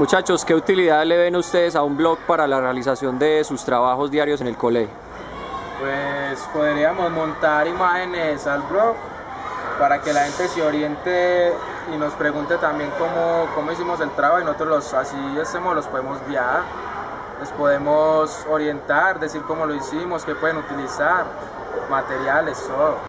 Muchachos, ¿qué utilidad le ven ustedes a un blog para la realización de sus trabajos diarios en el colegio? Pues podríamos montar imágenes al blog para que la gente se oriente y nos pregunte también cómo, cómo hicimos el trabajo y nosotros los, así hacemos, los podemos guiar, les podemos orientar, decir cómo lo hicimos, qué pueden utilizar, materiales, todo.